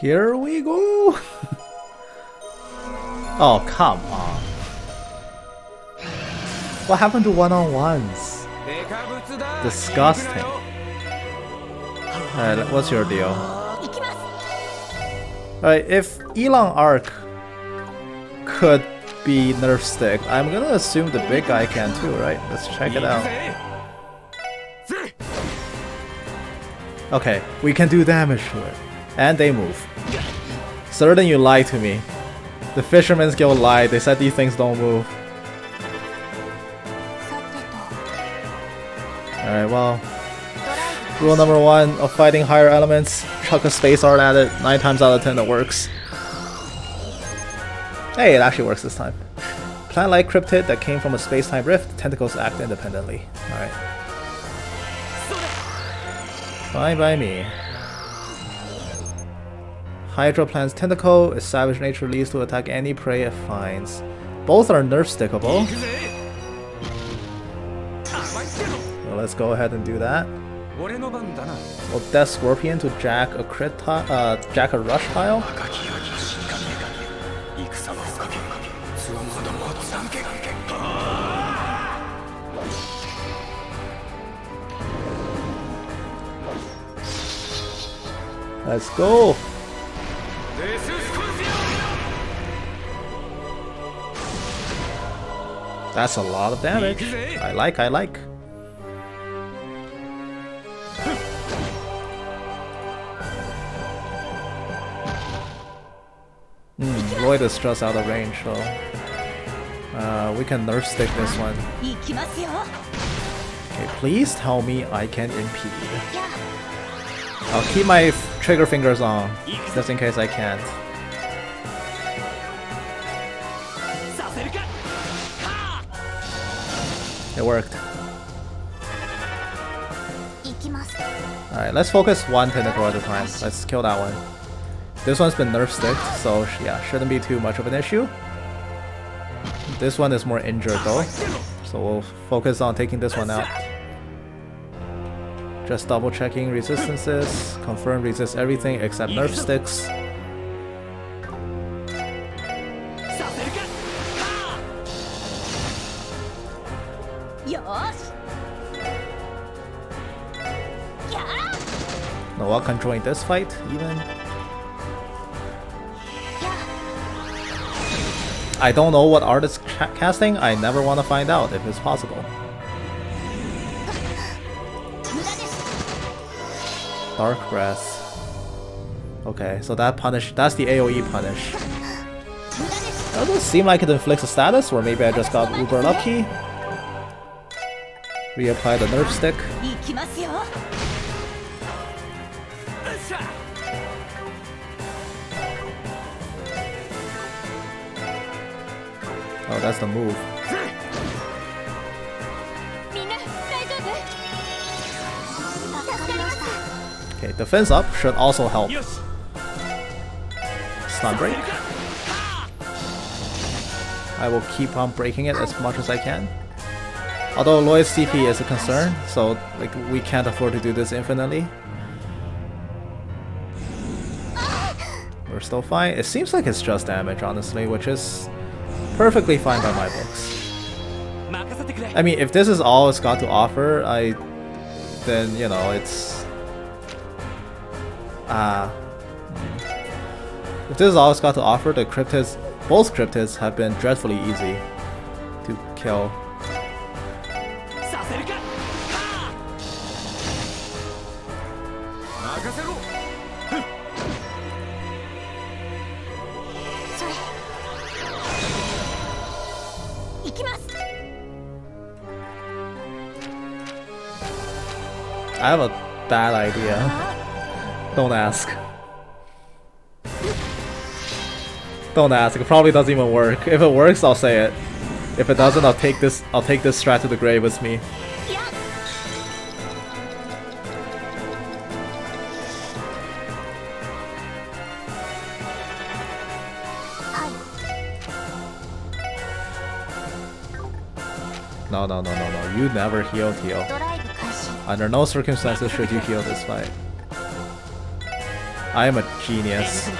Here we go! oh, come on. What happened to one-on-ones? Disgusting. Alright, what's your deal? Alright, if Elon Arc could be Nerf Stick, I'm gonna assume the big guy can too, right? Let's check it out. Okay, we can do damage to it. And they move. Certain you lied to me. The Fisherman's Guild lied, they said these things don't move. Alright, well. Rule number one of fighting higher elements, chuck a space art at it, 9 times out of 10 it works. Hey, it actually works this time. Plant-like cryptid that came from a space-time rift, tentacles act independently. Alright. Fine by me. Hydra plant's tentacle, its savage nature leads to attack any prey it finds. Both are nerf stickable. So let's go ahead and do that. Well, Death Scorpion to jack a crit uh, jack a rush tile. Let's go! That's a lot of damage. I like, I like. Hmm, Lloyd is just out of range, so... Uh, we can nerf stick this one. Okay, please tell me I can impede. I'll keep my trigger fingers on, just in case I can't. It worked. Alright, let's focus one tentacle at a time. Let's kill that one. This one's been nerf sticked, so yeah, shouldn't be too much of an issue. This one is more injured though, so we'll focus on taking this one out. Just double checking resistances, confirm resist everything except nerf sticks. No one controlling this fight, even. I don't know what art is casting, I never want to find out if it's possible. Dark Breath. Okay, so that punish that's the AoE punish. Doesn't seem like it inflicts a status, or maybe I just got uber lucky. Reapply the nerf stick. Oh, that's the move. Defense up should also help. Stun break. I will keep on breaking it as much as I can. Although Lloyd's CP is a concern, so like we can't afford to do this infinitely. We're still fine. It seems like it's just damage, honestly, which is perfectly fine by my books. I mean, if this is all it's got to offer, I then you know it's. Uh, if this is all it's got to offer, the cryptids, both cryptids have been dreadfully easy to kill. I have a bad idea. Don't ask. Don't ask. It probably doesn't even work. If it works, I'll say it. If it doesn't, I'll take this. I'll take this strat to the grave with me. No, no, no, no, no. You never heal, Teal. Under no circumstances should you heal this fight. I am a genius.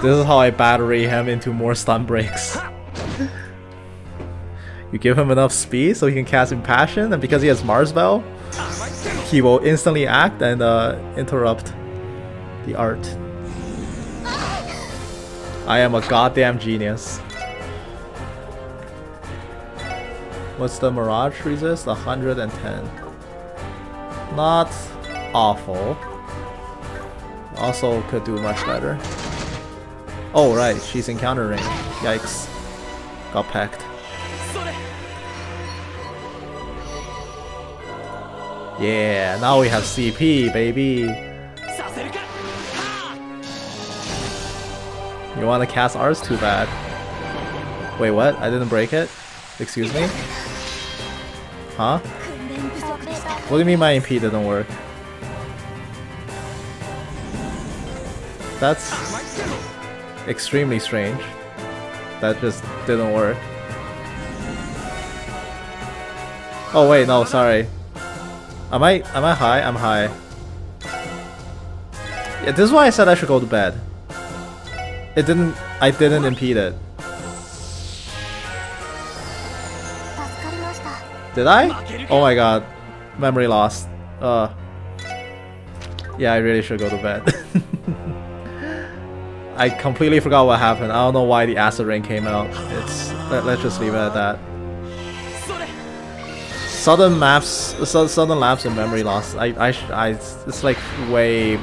This is how I battery him into more stun breaks. you give him enough speed so he can cast Impassion, and because he has Mars Bell, he will instantly act and uh, interrupt the art. I am a goddamn genius. What's the Mirage resist? 110. Not awful. Also could do much better. Oh right, she's in counter range. Yikes. Got packed. Yeah, now we have CP, baby. You wanna cast ours? Too bad. Wait, what? I didn't break it? Excuse me? Huh? What do you mean my MP didn't work? That's extremely strange. That just didn't work. Oh wait, no, sorry. Am I am I high? I'm high. Yeah, this is why I said I should go to bed. It didn't I didn't impede it. Did I? Oh my god. Memory loss. Uh. Yeah, I really should go to bed. I completely forgot what happened. I don't know why the acid rain came out. It's let, us just leave it at that. Sudden maps, sudden lapse in memory loss. I, I, I, it's like way.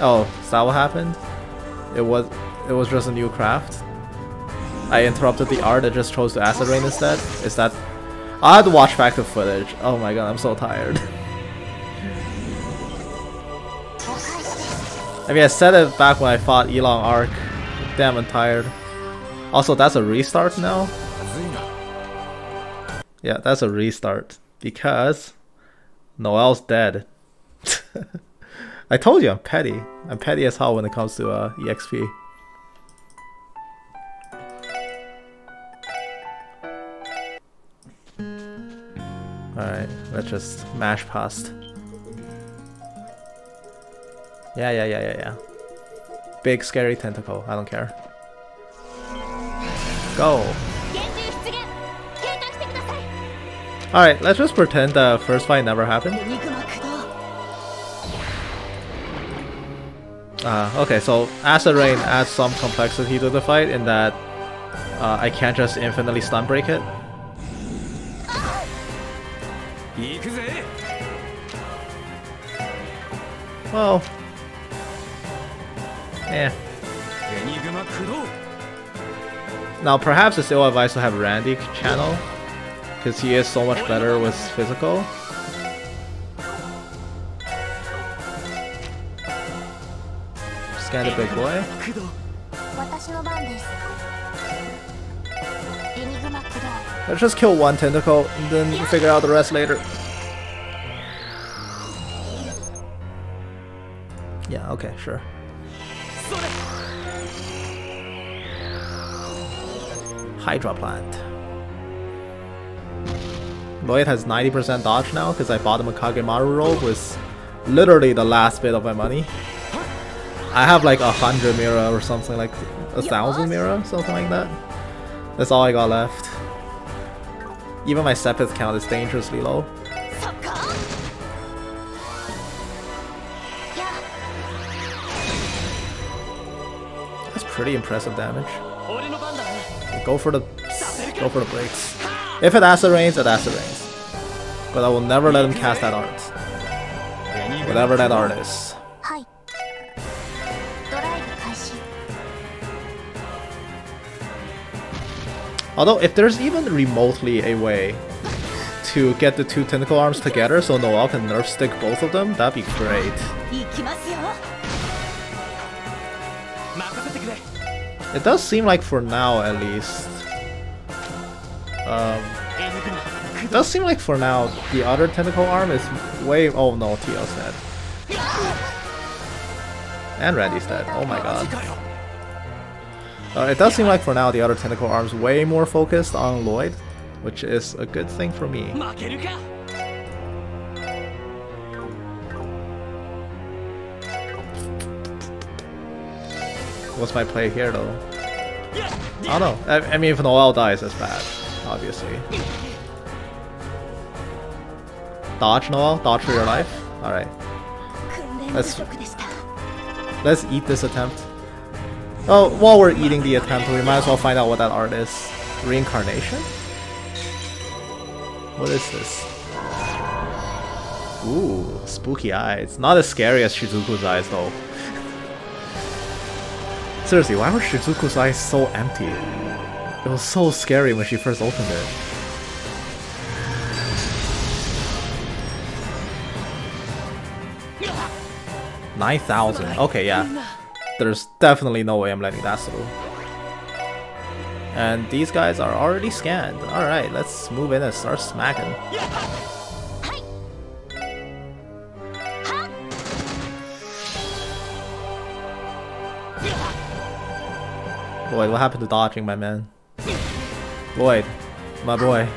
Oh, is that what happened? It was, it was just a new craft. I interrupted the art. I just chose to acid rain instead. Is that I had to watch back the footage. Oh my god, I'm so tired. I mean, I said it back when I fought Elon Arc. Damn, I'm tired. Also, that's a restart now? Yeah, that's a restart. Because Noel's dead. I told you I'm petty. I'm petty as hell when it comes to uh, EXP. Alright, let's just mash past. Yeah, yeah, yeah, yeah, yeah. Big scary tentacle, I don't care. Go! Alright, let's just pretend the first fight never happened. Uh, okay, so Acid Rain adds some complexity to the fight in that uh, I can't just infinitely stun break it. Well, yeah. Now perhaps it's ill advised to have Randy channel, because he is so much better with physical. Scan the big boy. Let's just kill one tentacle and then figure out the rest later. Yeah, okay, sure. Hydra plant. Lloyd has 90% dodge now because I bought him a Kagemaru robe with literally the last bit of my money. I have like a hundred mira or something like a thousand mira, something like that. That's all I got left. Even my Sepith count is dangerously low. That's pretty impressive damage. Go for the go for the breaks. If it acid rains, it acid rains. But I will never let him cast that art. Whatever that art is. Although, if there's even remotely a way to get the two tentacle arms together so Noel can nerf stick both of them, that'd be great. It does seem like for now, at least. Um, it does seem like for now, the other tentacle arm is way... Oh no, TL's dead. And Randy's dead. Oh my god. Uh, it does seem like for now the other tentacle arm's way more focused on Lloyd, which is a good thing for me. What's my play here though? I don't know. I, I mean, if Noel dies, that's bad, obviously. Dodge, Noel. Dodge for your life. All right. Let's let's eat this attempt. Oh, while we're eating the attempt, we might as well find out what that art is. Reincarnation? What is this? Ooh, spooky eyes. Not as scary as Shizuku's eyes though. Seriously, why were Shizuku's eyes so empty? It was so scary when she first opened it. 9,000. Okay, yeah. There's definitely no way I'm letting that through. And these guys are already scanned. Alright, let's move in and start smacking. Lloyd, what happened to dodging, my man? Lloyd, my boy.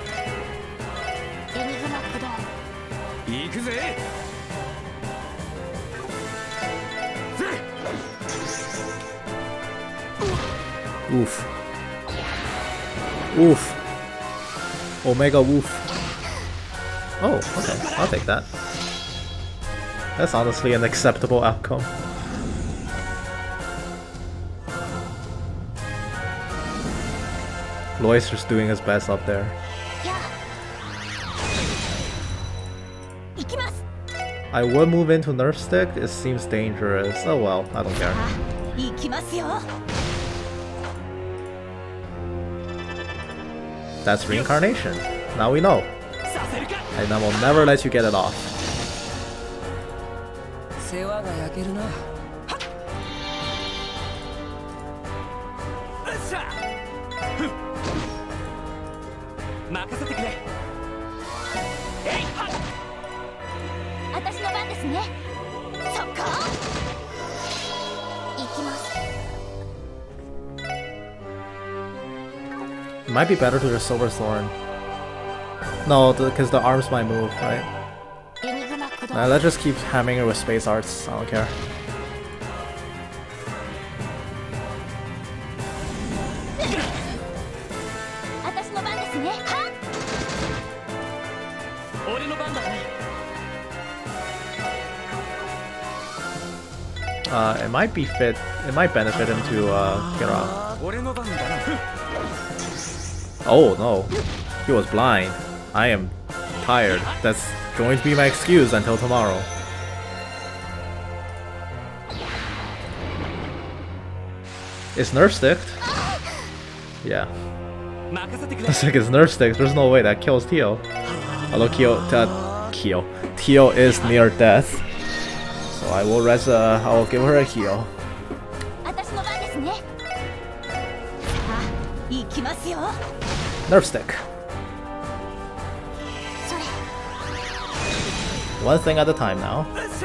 Oof. Oof. Omega woof. Oh, okay. I'll take that. That's honestly an acceptable outcome. Lois is doing his best up there. I would move into Nerf Stick, it seems dangerous. Oh well, I don't care. That's reincarnation. Now we know. And I will never let you get it off. Might be better to the Silver Thorn. No, because the, the, arms might move, right? Nah, let's just keep hammering it with space arts. I don't care. Uh, it might be fit. It might benefit him to uh, get off. Oh no, he was blind. I am tired. That's going to be my excuse until tomorrow. It's nerve sticked. Yeah. It's like it's nerf sticked. There's no way that kills Tio. Although Kyo, uh, Kyo, Tio is near death, I will res. Uh, I will give her a heal. Nerf stick. One thing at a time now. Let's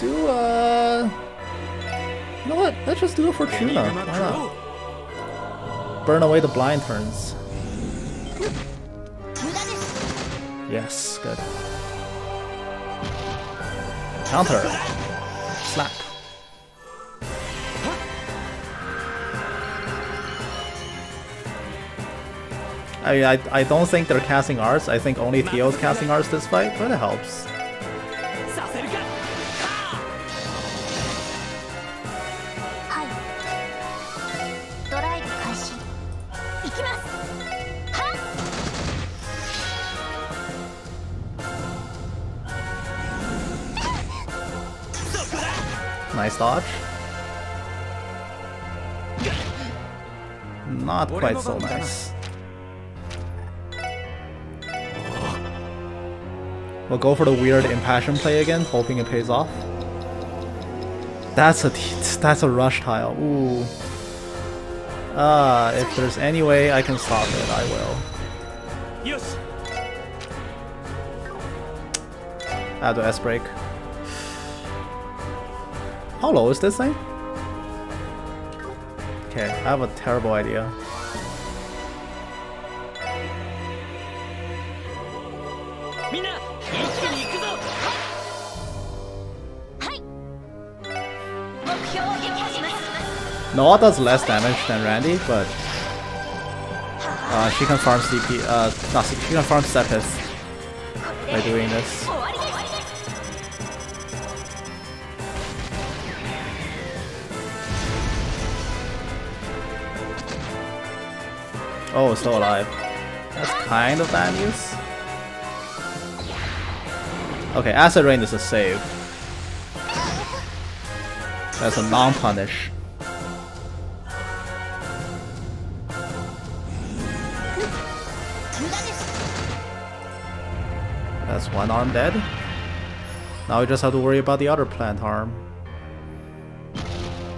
do uh You know what? Let's just do it for Chuna. Why not? Burn away the blind turns. Yes, good. Counter. Slap. I mean, I, I don't think they're casting arts. I think only Tio's casting arts this fight, but it helps. Quite so nice. We'll go for the weird impassion play again, hoping it pays off. That's a that's a rush tile. Ooh. Ah, uh, if there's any way I can stop it, I will. Yes. Add the S break. How low is this thing? Okay, I have a terrible idea. Noel does less damage than Randy, but uh, she can farm CP, uh, not CP, she can farm Sepith by doing this. Oh, still alive. That's kind of bad news. Okay, Acid Rain is a save. That's a non-punish. That's one arm dead. Now we just have to worry about the other plant arm.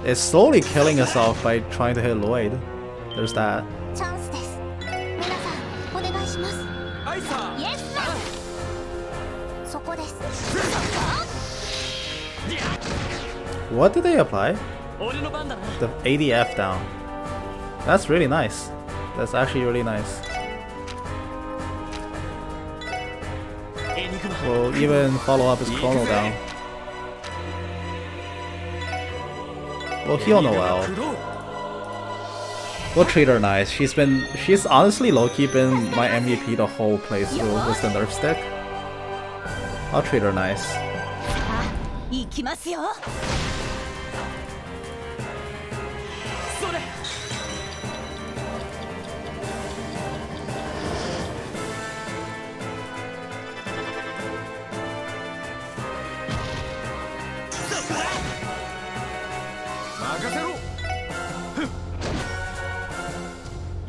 It's slowly killing itself by trying to hit Lloyd. There's that. What did they apply? The ADF down. That's really nice. That's actually really nice. We'll even follow up his chrono down. We'll heal Noel. We'll treat her nice. She's been she's honestly low-key been my MVP the whole playthrough with the nerf stick. I'll treat her nice.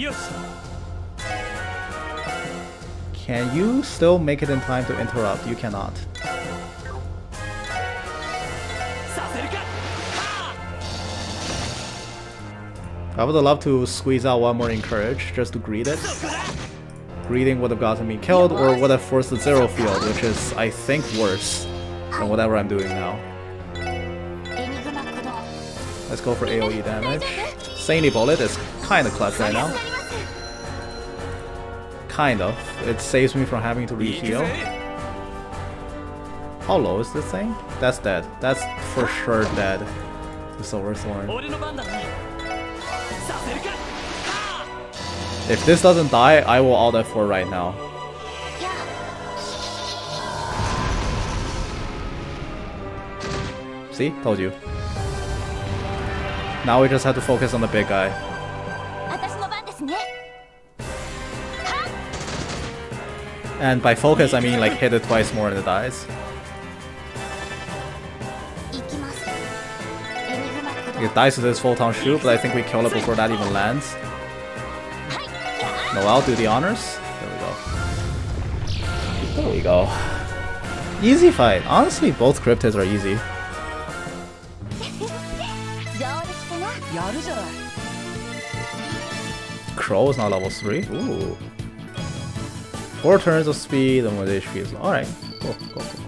よし Can you still make it in time to interrupt? You cannot. I would love to squeeze out one more encourage just to greet it. Greeting would have gotten me killed or would have forced the zero field, which is, I think, worse than whatever I'm doing now. Let's go for AoE damage. Saintly Bullet is kinda clutch right now. Kind of. It saves me from having to re-heal. How low is this thing? That's dead. That's for sure dead. The Silver Thorn. If this doesn't die, I will all F4 right now. See? Told you. Now we just have to focus on the big guy. And by focus, I mean like hit it twice more and it dies. It dies with his full town shoot, but I think we kill it before that even lands. Noel, do the honors. There we go. There we go. Easy fight. Honestly, both cryptids are easy. Crow is not level 3. Ooh. 4 turns of speed and 1 HP is... Alright, cool, cool, cool.